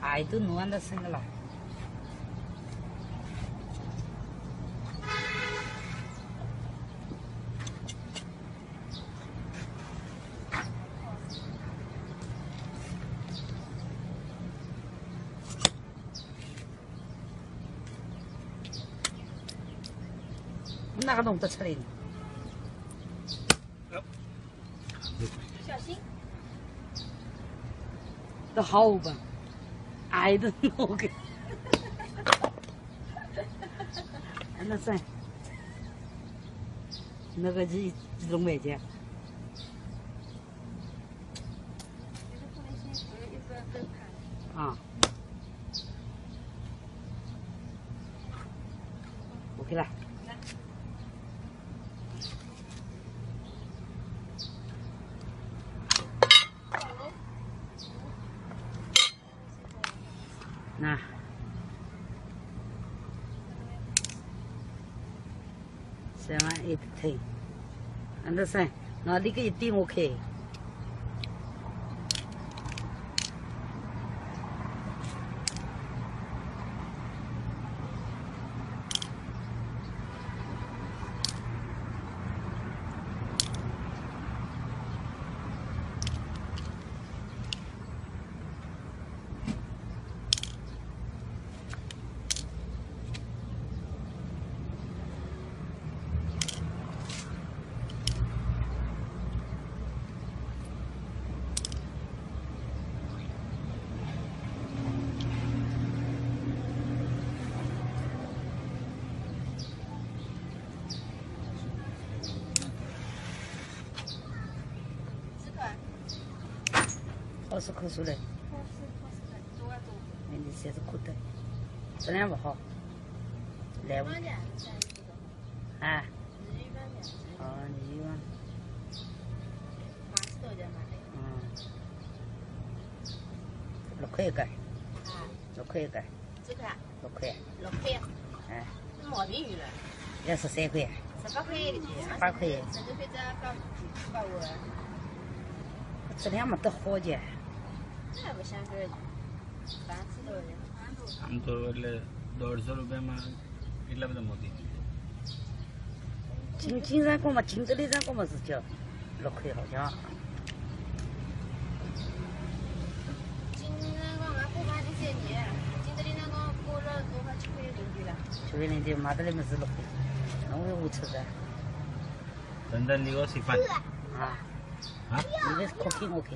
哎，都弄完的生了。哪个弄得出来的？小心！都好吧，爱都弄个，那算，那个几几种外件？啊，OK 了。三万一腿，安德森，那你给一顶我开。好是可数的，那你现在可得，质量不好，来不？啊？哦，你一万。嗯。六块一根。六块一个。这个？六块。六块。哎。毛病鱼了。要十三块。十八块。十八块。十九块这八八五。质量没得好的。那不想个，પાંચસો આમ તો એટલે દોઢસો રૂપિયામાં કેટલા બધા મોતી金金山锅嘛，金这里山锅嘛是叫六块好像。金山锅俺不买这些年，金这里那个过了多少七块零的了。七块零的买这里么是六块，那我我吃的。 ધંધા લીવો શીખવા 啊。 હા 你那是可以我开。